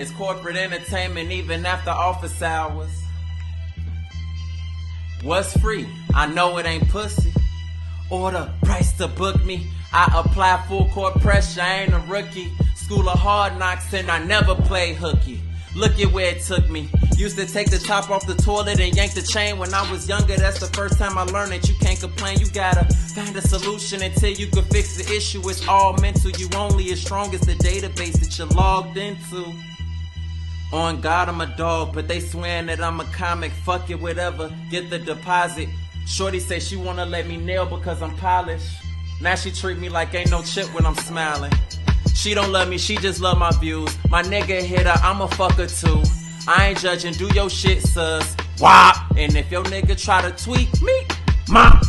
It's Korporate entertainment even after office hours. What's free? I know it ain't pussy. Order price to book me. I apply full court pressure. I ain't a rookie. School of hard knocks and I never play hooky. Look at where it took me. Used to take the top off the toilet and yank the chain when I was younger. That's the first time I learned that you can't complain. You gotta find a solution until you can fix the issue. It's all mental. You only as strong as the database that you're logged into. On God, I'm a dog, but they swearing that I'm a comic. Fuck it, whatever. Get the deposit. Shorty say she wanna let me nail because I'm polished. Now she treat me like ain't no chip when I'm smiling. She don't love me, she just love my views. My nigga hit her, I'm a fucker too. I ain't judging, do your shit, sus. Wop! And if your nigga try to tweak me, ma,